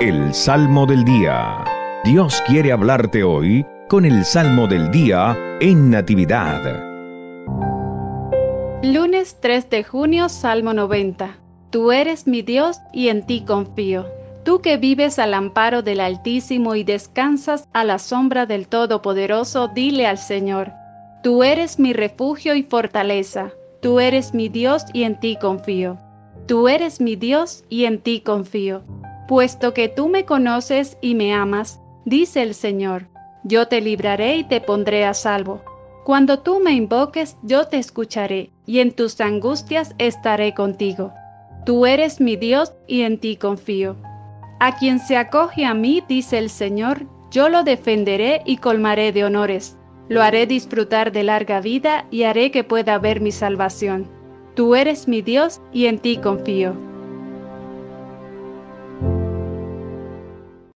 El Salmo del Día. Dios quiere hablarte hoy con el Salmo del Día en Natividad. Lunes 3 de junio, Salmo 90. Tú eres mi Dios y en ti confío. Tú que vives al amparo del Altísimo y descansas a la sombra del Todopoderoso, dile al Señor, Tú eres mi refugio y fortaleza, tú eres mi Dios y en ti confío. Tú eres mi Dios y en ti confío. Puesto que tú me conoces y me amas, dice el Señor, yo te libraré y te pondré a salvo. Cuando tú me invoques, yo te escucharé, y en tus angustias estaré contigo. Tú eres mi Dios y en ti confío. A quien se acoge a mí, dice el Señor, yo lo defenderé y colmaré de honores. Lo haré disfrutar de larga vida y haré que pueda ver mi salvación. Tú eres mi Dios y en ti confío.